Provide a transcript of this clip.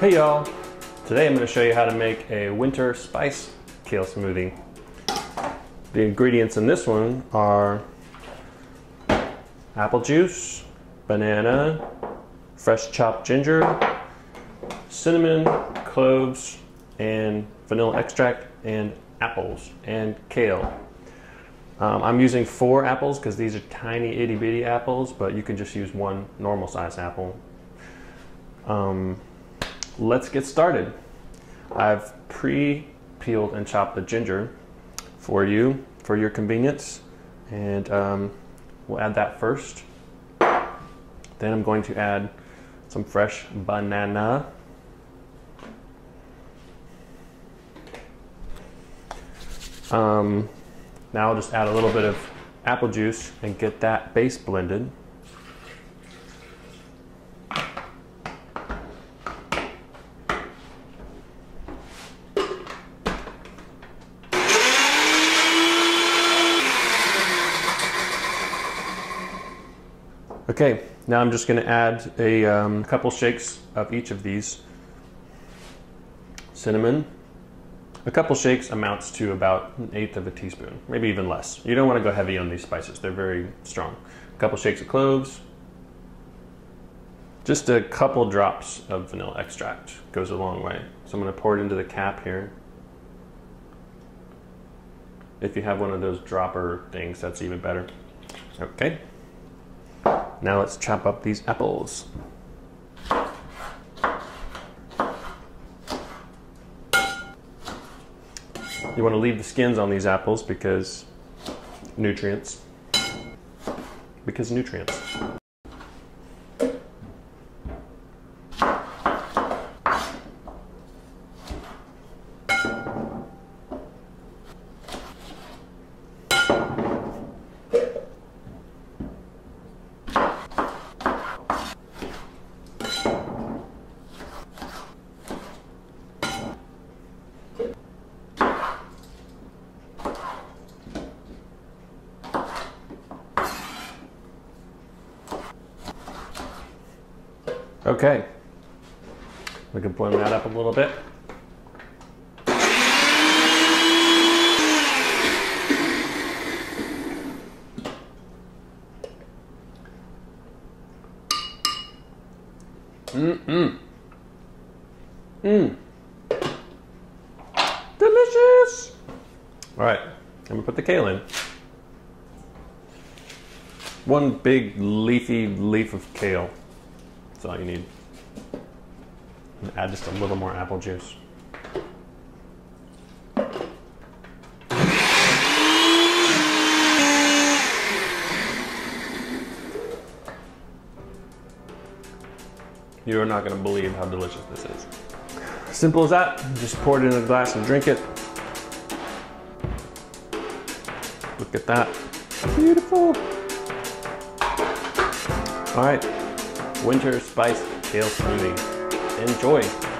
Hey y'all! Today I'm going to show you how to make a winter spice kale smoothie. The ingredients in this one are apple juice, banana, fresh chopped ginger, cinnamon, cloves, and vanilla extract, and apples, and kale. Um, I'm using four apples because these are tiny itty bitty apples, but you can just use one normal size apple. Um, let's get started. I've pre-peeled and chopped the ginger for you, for your convenience. And um, we'll add that first. Then I'm going to add some fresh banana. Um, now I'll just add a little bit of apple juice and get that base blended. Okay, now I'm just going to add a um, couple shakes of each of these. Cinnamon. A couple shakes amounts to about an eighth of a teaspoon, maybe even less. You don't want to go heavy on these spices, they're very strong. A couple shakes of cloves. Just a couple drops of vanilla extract goes a long way. So I'm to pour it into the cap here. If you have one of those dropper things, that's even better. Okay. Now let's chop up these apples. You want to leave the skins on these apples because nutrients. Because nutrients. Okay. We can blend that up a little bit. Mm-mm. Mmm. Delicious! All right, I'm gonna put the kale in. One big leafy leaf of kale. That's all you need. And add just a little more apple juice. You're not going to believe how delicious this is. Simple as that. Just pour it in a glass and drink it. Look at that. Beautiful. All right winter spice kale smoothie. Enjoy!